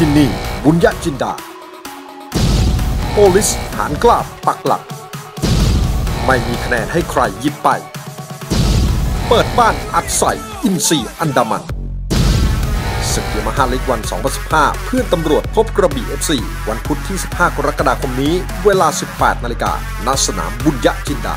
ที่นี่ บุญญจินดา โอลิสฐานกล้าปักหลัก ไม่มีคะแนนให้ใครยิบไป เปิดบ้านอัดใส่อินซีอันดามันศึกยามาฮ่าลีกวัน 2015 เพื่อนตำรวจพบกระบี่ FC วันพุธที่ 15 กรกฎาคมนี้ เวลา 18 นาฬิกาณสนามบุญญจินดา